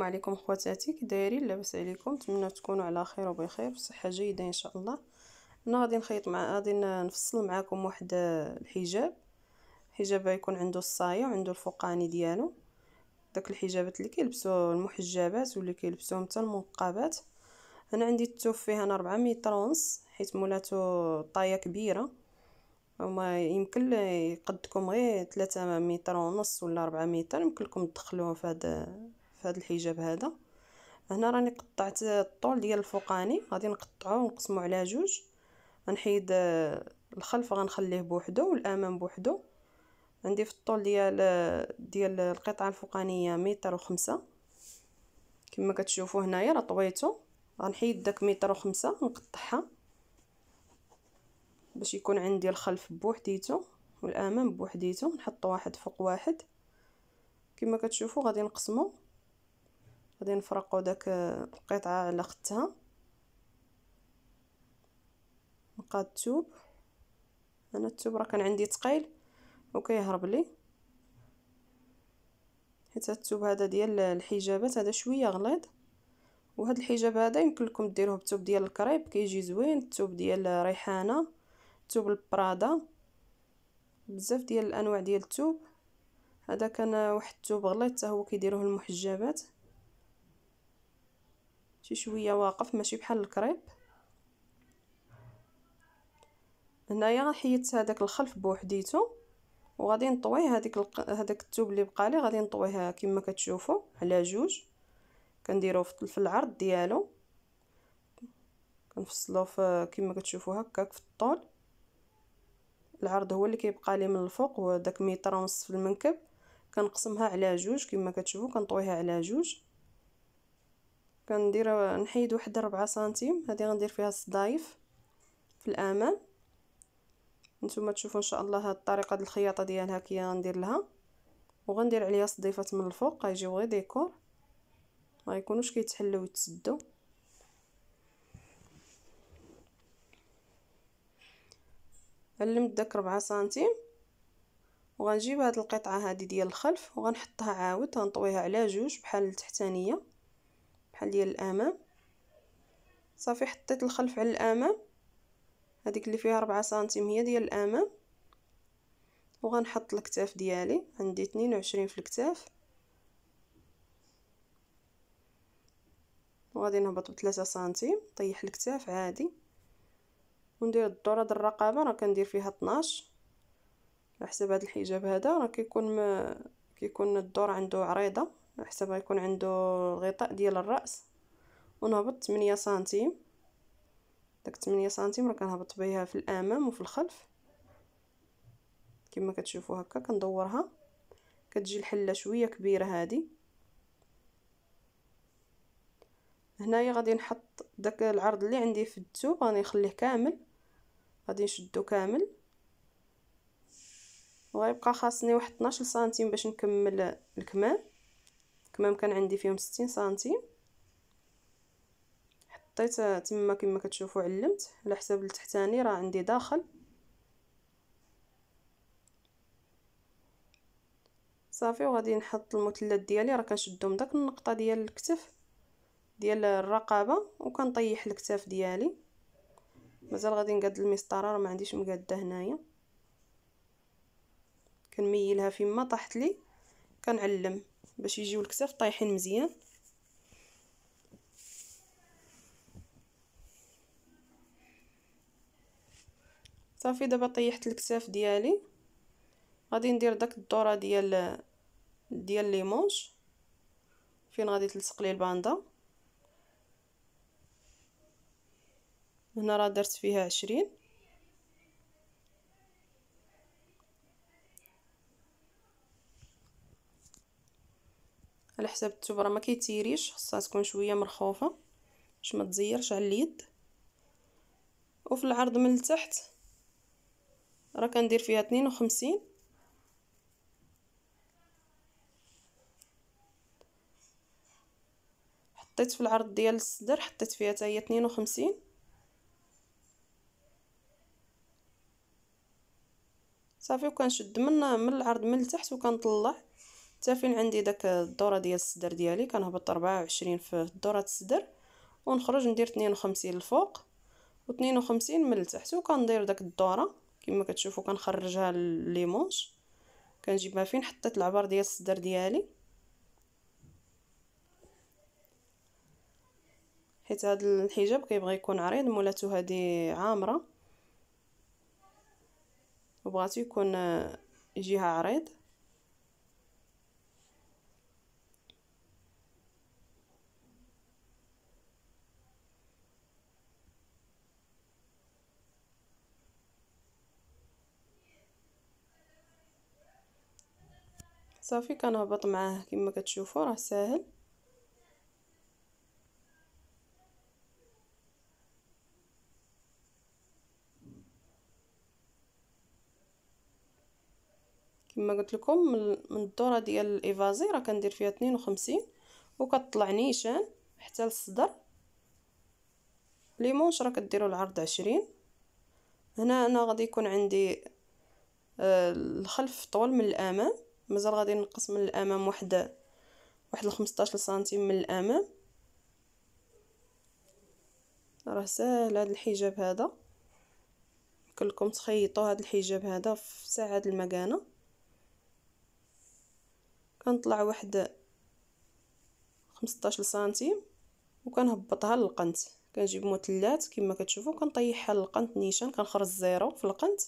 السلام عليكم خواتاتي كي دايرين لاباس عليكم نتمنى تكونوا على خير وبخير بصحه جيدة إن شاء الله. أنا غادي نخيط مع غادي نفصل معكم واحد الحجاب. حجاب يكون عنده الصايه وعنده الفوقاني ديالو. داك الحجابات اللي كيلبسوا المحجبات واللي كيلبسوهم حتى المنقبات. أنا عندي التوف فيها أنا 4 متر ونص حيت مولاتو طاية كبيرة. وما يمكن يقدكم غير 3 متر ونص ولا 4 متر يمكن لكم تدخلوه في هذا في هذا الحجاب هذا. هنا راني قطعت الطول ديال الفوقاني غادي نقطعوه ونقسمو على جوج. غنحيد الخلف غنخليه بوحدو والأمام بوحدو. عندي في الطول ديال ديال القطعة الفوقانية متر وخمسة. كما كتشوفوا هنايا راه طويتو. غنحيد داك متر وخمسة نقطعها باش يكون عندي الخلف بوحديتو والأمام بوحديتو. نحط واحد فوق واحد. كما كتشوفوا غادي نقسمو. غادي نفرقو داك القطعة على ختها. نقاد الثوب أنا الثوب راه كان عندي ثقيل وكيهرب لي. حيت الثوب هذا ديال الحجابات هذا شوية غليظ. وهذا الحجاب هذا يمكن لكم ديروه بثوب ديال الكريب كيجي زوين. الثوب ديال ريحانة ثوب البرادا. بزاف ديال الأنواع ديال الثوب هذا كان واحد الثوب غليظ حتى هو كيديروه المحجبات شي شوية واقف ماشي بحال الكريب. هنايا حيدت هذاك الخلف بوحديتو وغادي نطوي هذيك هذاك الثوب اللي بقى لي غادي نطويه كما كتشوفوا على جوج. كنديروه في العرض ديالو. كنفصلوه في كما كتشوفوا هكاك في الطول. العرض هو اللي كيبقى لي من الفوق وداك متر ونص في المنكب. كنقسمها على جوج كما كتشوفوا كنطويها على جوج. كندير نحيد واحد ربعة سنتيم. هذه غندير فيها الصدايف في الامام نتوما تشوفوا إن شاء الله هاد الطريقة ديال الخياطة ديالها كي غندير لها. وغندير عليها صديفات من الفوق. غيجيو غير ديكور. ما يكونوش كيتحلوا ويتسدوا علمت داك ربعة سنتيم. وغنجيب هاد القطعة هادي ديال الخلف وغنحطها عاود. غنطويها على جوج بحال التحتانية. بحال ديال الامام صافي حطيت الخلف على الامام هذيك اللي فيها ربعة سنتيم هي ديال الامام وغنحط الكتاف ديالي. عندي 22 في الكتاف. وغادي نهبط بثلاثة سنتيم. طيح الكتاف عادي. وندير الدوره ديال الرقبه راه كندير فيها 12 على حسب هذا الحجاب هذا راه كيكون ما كيكون الدور عنده عريضة. حسب يكون عنده الغطاء ديال الرأس ونهبط 8 سنتيم. داك 8 سنتيم راه كنهبط بها في الأمام وفي الخلف. كما كتشوفوا هكا كندورها. كتجي الحلة شوية كبيرة هذه هنايا غادي نحط داك العرض اللي عندي في الثوب غادي نخليه كامل. غادي نشدو كامل. وغيبقى خاصني واحد 12 سنتيم باش نكمل الكمام. الكمام كان عندي فيهم 60 سنتيم. حطيت تما كما كتشوفوا علمت. على حساب التحتاني راه عندي داخل. صافي وغادي نحط المثلث ديالي. راه كنشدو من داك النقطة ديال الكتف ديال الرقبة وكنطيح الكتاف ديالي. مازال غادي نقاد المسطرة راه ما عنديش مقادة هنايا. كنميلها فيما طاحت لي. كنعلم. باش يجيو الكتاف طايحين مزيان. صافي دابا طيحت الكتاف ديالي. غادي ندير داك الدورة ديال ديال لي مونش فين غادي تلصق لي الباندا. هنا راه درت فيها عشرين. على حساب الثوب راه ما كيتيريش خصها تكون شوية مرخوفة باش ما تزيرش على اليد وفي العرض من التحت راه كندير فيها 52 حطيت في العرض ديال الصدر حطيت فيها حتى هي 52 صافي وكنشد من من العرض من التحت وكنطلع. حتى فين عندي داك الدورة ديال الصدر ديالي كنهبط 24 في دورة الصدر ونخرج ندير 52 الفوق و52 من التحت وكندير داك الدورة. كما كتشوفوا كنخرجها لي مونش كنجيبها فين؟ حطيت العبار ديال الصدر ديالي. حيت هذا الحجاب كيبغي يكون عريض مولاتو هذه عامرة. وبغاتو يكون يجيها عريض. صافي كنهبط معاه كما كتشوفوا راه ساهل. كما قلت لكم من الدورة ديال الايفازي راه كندير فيها 52 وكطلع نيشان حتى للصدر. لي مونش راه كديروا العرض 20 هنا أنا غادي يكون عندي آه الخلف طول من الأمام. مازال غادي نقص من الأمام واحد واحد 15 سنتيم من الأمام. راه ساهل هذا الحجاب هذا. يمكن تخيطوا هذا الحجاب هذا في ساعة المكانة. كنطلع واحد 15 سنتيم وكنهبطها للقنت. كنجيب مثلث كما كتشوفوا كنطيحها للقنت نيشان كنخرج zéro في القنت.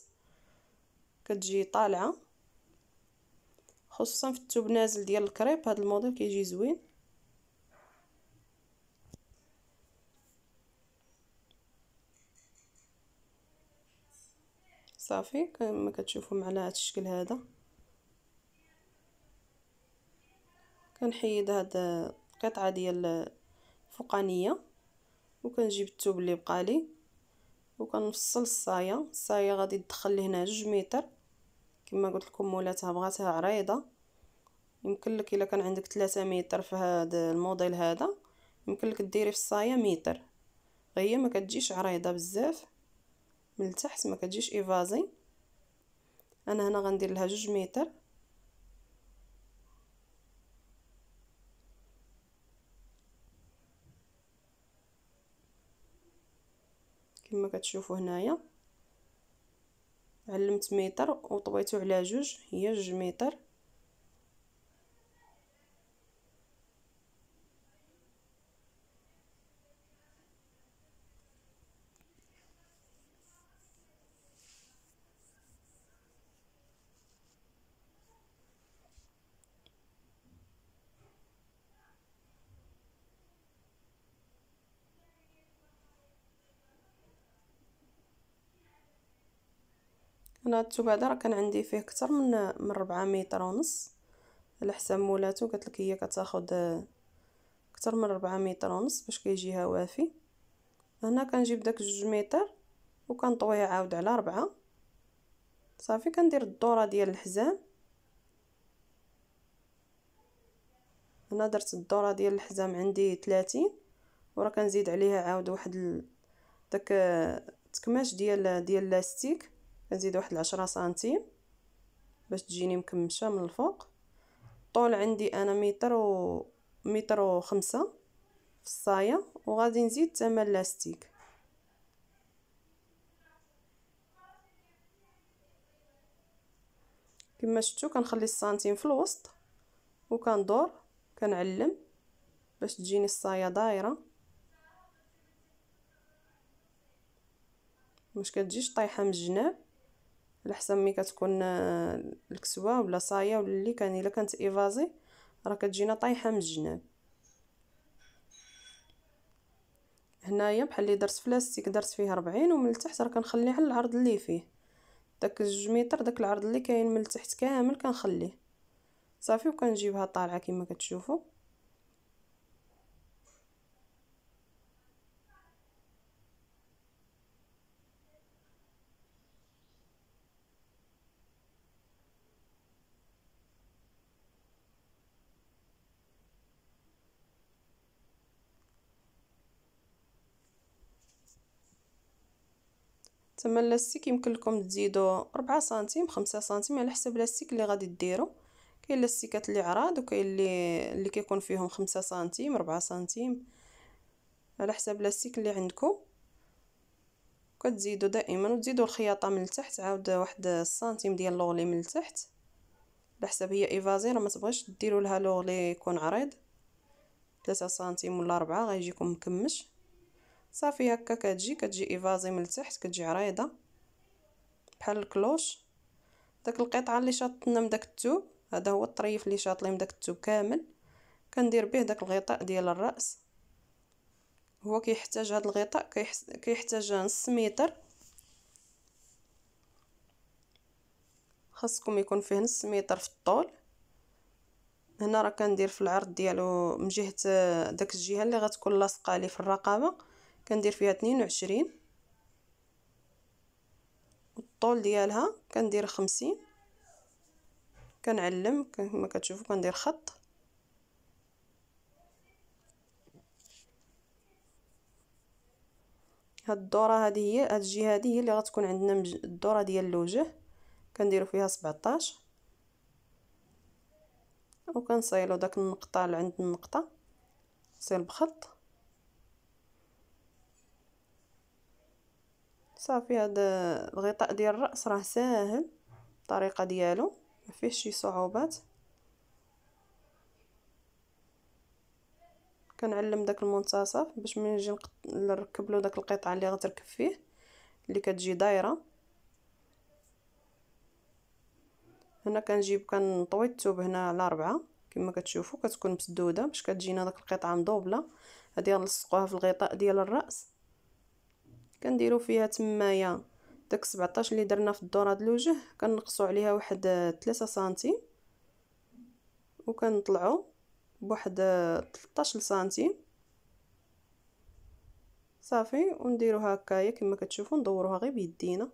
كتجي طالعة. خصوصا في الثوب نازل ديال الكريب هذا الموديل كيجي زوين. صافي كما كتشوفوا معنا هذا الشكل هذا. كنحيد هاد القطعة ديال الفوقانية وكنجيب الثوب اللي بقالي وكنفصل الصاية. الصاية غادي تدخل لهنا جوج متر. كما قلت لكم مولاتها بغاتها عريضه يمكن لك إلا كان عندك 3 متر في هذا الموديل هذا يمكن لك ديري في الصاية متر. هي ما كتجيش عريضة بزاف من التحت ما كتجيش ايفازي أنا هنا غندير لها جوج متر. كما كتشوفوا هنايا. علمت متر وطويته على جوج هي جوج متر أنا الثوب هذا راه كان عندي فيه أكثر من من ربعة متر ونص. على حساب مولاتو قالت لك هي كتاخذ أكثر من ربعة متر ونص باش كيجيها وافي. هنا كنجيب داك جوج متر وكنطويه عاود على ربعة. صافي كندير الدورة ديال الحزام. هنا درت الدورة ديال الحزام عندي 30 وراه كنزيد عليها عاود واحد. داك تكماش ديال ديال لاستيك كنزيد واحد العشرة سنتيم باش تجيني مكمشة من الفوق. الطول عندي أنا متر و متر وخمسة في الصاية وغادي نزيد تمن لاستيك كما شفتوا كنخلي السنتيم في الوسط وكندور كنعلم باش تجيني الصاية دايرة. باش كتجيش طايحة من الجناب. على حسب ملي كتكون آه، الكسوة ولا صايه ولا اللي كان إلا كانت إيفازي راه كتجينا طايحة من الجناب. هنايا بحال اللي درت فلاستيك درت فيه 40 ومن التحت راه كنخليه على العرض اللي فيه. داك جوج متر داك العرض اللي كاين من التحت كامل كنخليه. صافي وكنجيبها طالعه كما كتشوفوا. تما اللاستيك يمكن لكم تزيدوا ربعة سنتيم خمسة سنتيم على حسب اللاستيك اللي غادي ديروا كاين لاستيكات اللي عراض وكاين اللي اللي كيكون فيهم خمسة سنتيم ربعة سنتيم. على حساب لاستيك اللي عندكم كتزيدوا دائما وتزيدوا الخياطة من التحت عاود واحد السنتيم ديال لوغلي من التحت. على حساب هي évasé راه ما تبغيش ديروا لها لوغلي يكون عريض. ثلاثة سنتيم ولا ربعة غيجيكم مكمش. صافي هكا كتجي كتجي évasé من التحت كتجي عريضه بحال الكلوش. داك القطعة اللي شاطنا من داك الثوب هذا هو الطريف اللي شاط لي من داك الثوب كامل. كندير به داك الغطاء ديال الرأس. هو كيحتاج هذا الغطاء كيحتاج نص متر. خاصكم يكون فيه نص متر في الطول. هنا راه كندير في العرض ديالو من جهة داك الجهة اللي غتكون لاصقة لي في الرقبه كندير فيها 22 والطول ديالها كندير 50 كنعلم كما كتشوفوا كندير خط. هاد الدورة هذه هي هاد الجهة هذه هي اللي غتكون عندنا الدورة ديال الوجه. كنديروا فيها 17 وكنصايلوا داك النقطة اللي عند النقطة. صيل بخط. صافي هذا الغطاء ديال الرأس راه ساهل الطريقة ديالو ما فيهش شي صعوبات. كنعلم داك المنتصف باش ملي نجي نركب له داك القطعة اللي غتركب فيه اللي كتجي دايرة. هنا كنجيب كنطوي الثوب هنا على ربعة كما كتشوفوا كتكون مسدودة باش كتجينا داك القطعة مدوبلة. هادي غنلصقوها في الغطاء ديال الرأس. كنديروا فيها تمايا. داك 17 اللي درنا في الدورة د الوجه كنقصوا عليها واحد 3 سنتيم. وكنطلعوا بواحد 13 سنتيم صافي ونديروها هكايا كما كتشوفوا ندوروها غير بيدينا.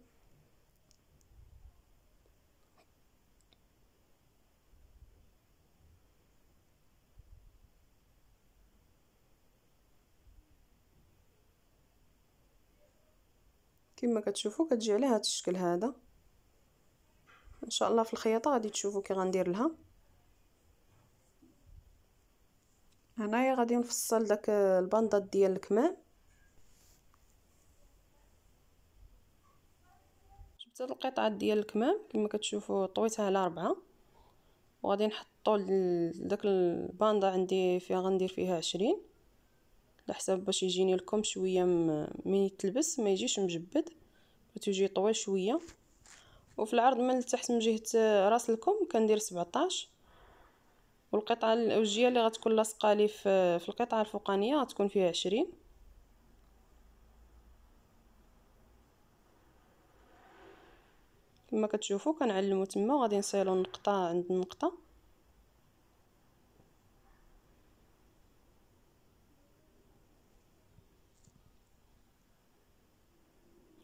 كما كتشوفوا كتجي على هذا الشكل هذا. إن شاء الله في الخياطة غادي تشوفوا كي غندير لها. هنايا غادي نفصل داك البندات ديال الكمام. جبت هاد القطعه ديال الكمام؟ كما كتشوفوا طويتها على ربعة. وغادي نحطو داك الباندا عندي فيها غندير فيها عشرين. على حساب باش يجيني لكم شوية من يتلبس ما يجيش مجبد. وتجي طويل شوية. وفي العرض من التحت من جهة راس الكم كندير 17 والقطعة الوجيه اللي غتكون لاصقة لي في في القطعة الفوقانية غتكون فيها 20 كما كتشوفوا كنعلمو تما وغادي نصيلو النقطه عند النقطه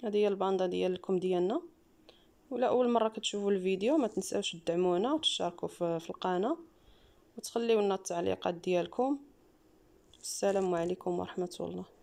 هذه هي الباندا ديالكم ديالنا. ولا أول مرة كتشوفوا الفيديو ما تنساوش تدعمونا وتشاركوا في القناة وتخليو لنا التعليقات ديالكم. السلام عليكم ورحمة الله.